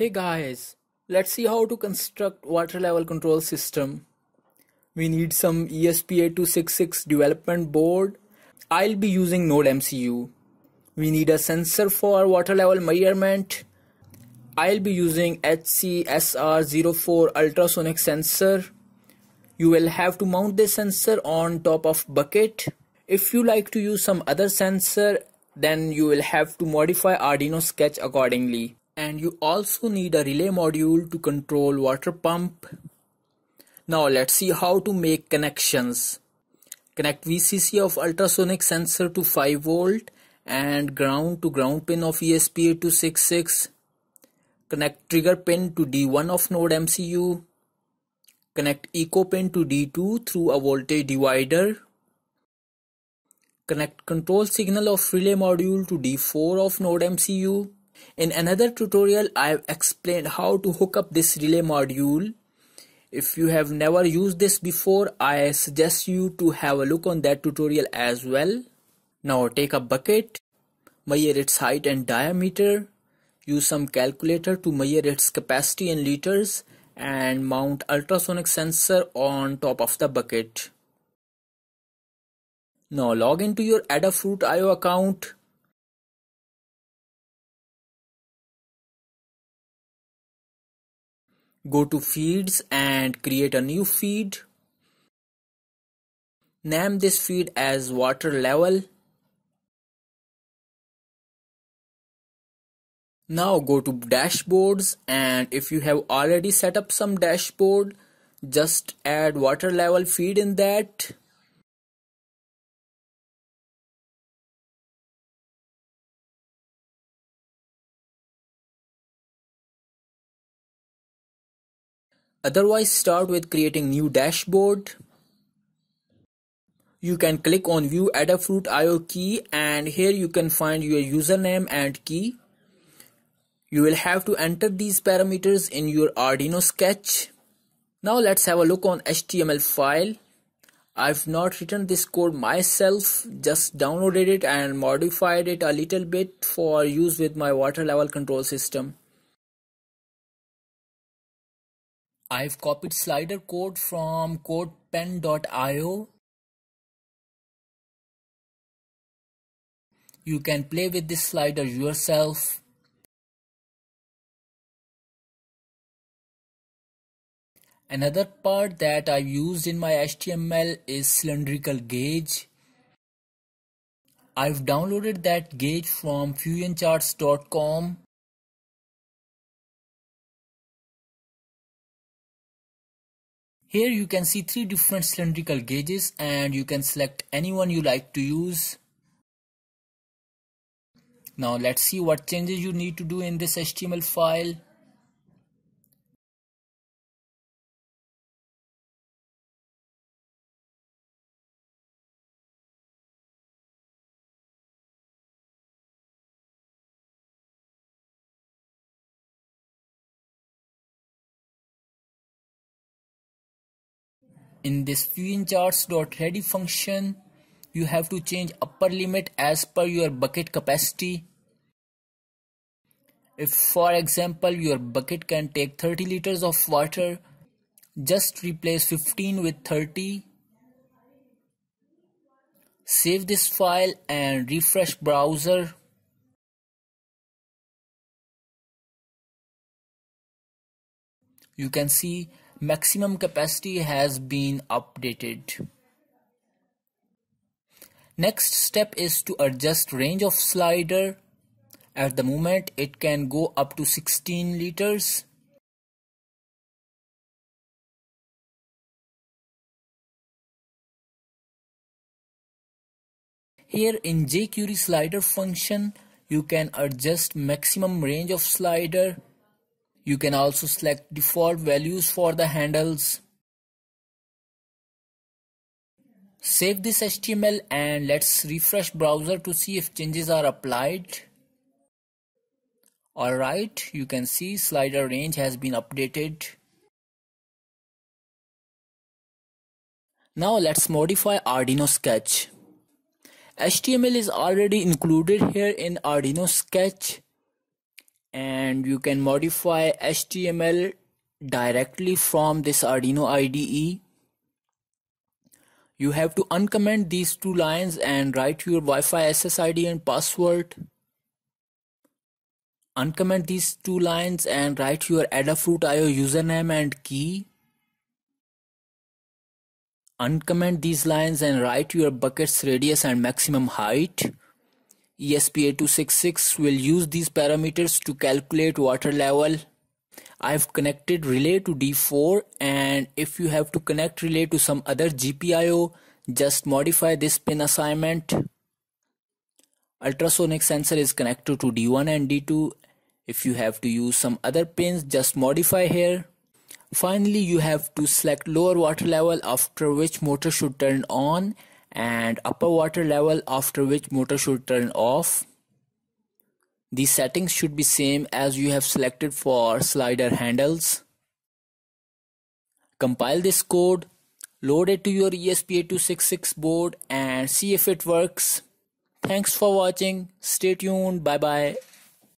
Hey guys, let's see how to construct water level control system. We need some ESP8266 development board. I'll be using Node MCU. We need a sensor for water level measurement. I'll be using HCSR04 ultrasonic sensor. You will have to mount this sensor on top of bucket. If you like to use some other sensor, then you will have to modify Arduino sketch accordingly and you also need a relay module to control water pump. Now let's see how to make connections. Connect VCC of ultrasonic sensor to 5 volt and ground to ground pin of ESP8266. Connect trigger pin to D1 of node MCU. Connect echo pin to D2 through a voltage divider. Connect control signal of relay module to D4 of node MCU. In another tutorial I have explained how to hook up this relay module. If you have never used this before I suggest you to have a look on that tutorial as well. Now take a bucket, measure its height and diameter, use some calculator to measure its capacity in liters and mount ultrasonic sensor on top of the bucket. Now log into your Adafruit IO account Go to feeds and create a new feed. Name this feed as water level. Now go to dashboards and if you have already set up some dashboard, just add water level feed in that. Otherwise start with creating new dashboard. You can click on view Adafruit IO key and here you can find your username and key. You will have to enter these parameters in your Arduino sketch. Now let's have a look on HTML file. I've not written this code myself, just downloaded it and modified it a little bit for use with my water level control system. I've copied slider code from codepen.io. You can play with this slider yourself. Another part that I've used in my HTML is cylindrical gauge. I've downloaded that gauge from fusioncharts.com Here you can see three different cylindrical gauges and you can select any one you like to use. Now let's see what changes you need to do in this HTML file. In this fusioncharts.ready function, you have to change upper limit as per your bucket capacity. If for example your bucket can take 30 liters of water, just replace 15 with 30. Save this file and refresh browser. You can see maximum capacity has been updated. Next step is to adjust range of slider. At the moment it can go up to 16 liters. Here in jQuery slider function you can adjust maximum range of slider you can also select default values for the handles. Save this HTML and let's refresh browser to see if changes are applied. Alright, you can see slider range has been updated. Now let's modify Arduino Sketch. HTML is already included here in Arduino Sketch and you can modify HTML directly from this Arduino IDE. You have to uncomment these two lines and write your Wi-Fi SSID and password. Uncomment these two lines and write your Adafruit IO username and key. Uncomment these lines and write your bucket's radius and maximum height. ESP8266 will use these parameters to calculate water level. I've connected relay to D4 and if you have to connect relay to some other GPIO, just modify this pin assignment. Ultrasonic sensor is connected to D1 and D2. If you have to use some other pins, just modify here. Finally, you have to select lower water level after which motor should turn on and upper water level after which motor should turn off. The settings should be same as you have selected for slider handles. Compile this code, load it to your ESP8266 board and see if it works. Thanks for watching. Stay tuned. Bye bye.